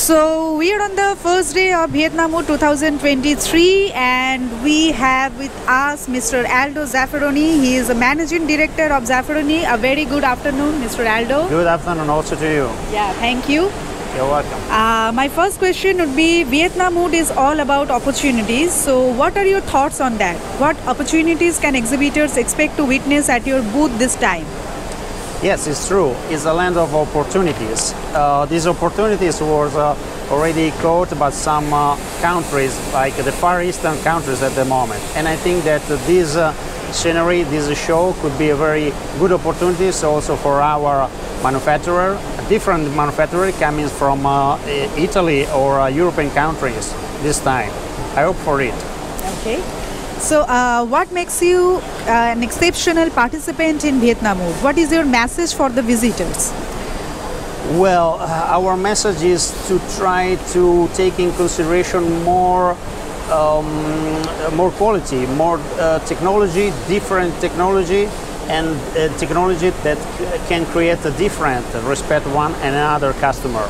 So we are on the first day of Vietnam 2023 and we have with us Mr. Aldo Zaffaroni. He is a managing director of Zaffaroni. A very good afternoon, Mr. Aldo. Good afternoon also to you. Yeah, thank you. You're welcome. Uh, my first question would be VietnamWood is all about opportunities. So, what are your thoughts on that? What opportunities can exhibitors expect to witness at your booth this time? Yes, it's true. It's a land of opportunities. Uh, these opportunities were uh, already caught by some uh, countries, like the Far Eastern countries at the moment. And I think that this uh, scenery, this show could be a very good opportunity also for our manufacturer, a different manufacturer coming from uh, Italy or uh, European countries this time. I hope for it. Okay. So, uh, what makes you uh, an exceptional participant in Vietnam? What is your message for the visitors? Well, uh, our message is to try to take in consideration more, um, more quality, more uh, technology, different technology, and uh, technology that can create a different respect one and another customer.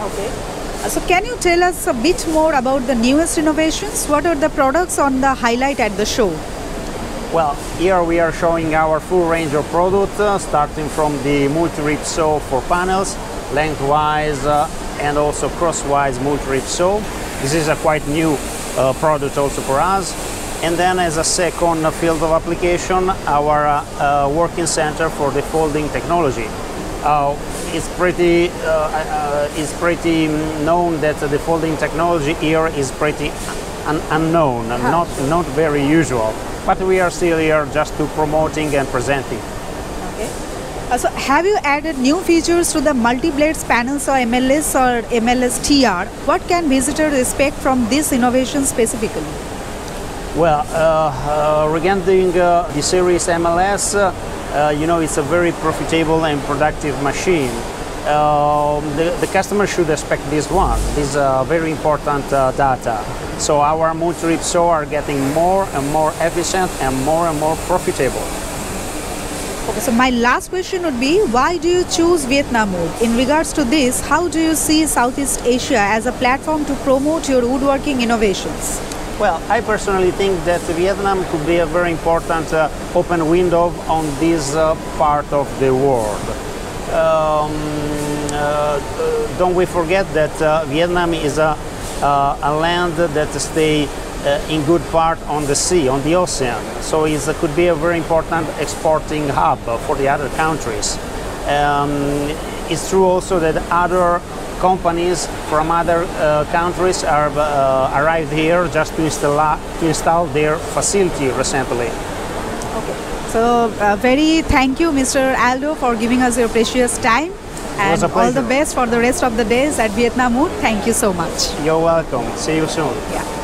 Okay. So can you tell us a bit more about the newest innovations? What are the products on the highlight at the show? Well, here we are showing our full range of products, uh, starting from the multi-rip saw for panels, lengthwise uh, and also crosswise multi-rip saw. This is a quite new uh, product also for us. And then as a second field of application, our uh, uh, working center for the folding technology. Uh, it's pretty uh, uh, it's pretty known that the folding technology here is pretty un unknown, not not very usual. But we are still here just to promoting and presenting. Okay. Uh, so have you added new features to the multi-blades panels or MLS or MLS TR? What can visitors expect from this innovation specifically? Well, uh, uh, regarding uh, the series MLS, uh, you know, it's a very profitable and productive machine. Um, the, the, customer should expect this one. This is uh, very important uh, data. So our multi-rip saw are getting more and more efficient and more and more profitable. Okay, so my last question would be, why do you choose VietnamWood? In regards to this, how do you see Southeast Asia as a platform to promote your woodworking innovations? Well, I personally think that Vietnam could be a very important uh, open window on this uh, part of the world. Um, uh, don't we forget that uh, Vietnam is a, uh, a land that stays uh, in good part on the sea, on the ocean. So it could be a very important exporting hub for the other countries. Um, it's true also that other companies from other uh, countries are uh, arrived here just to install, to install their facility recently. Okay. So uh, very thank you Mr. Aldo for giving us your precious time and all the best for the rest of the days at Vietnam. Thank you so much. You're welcome. See you soon. Yeah.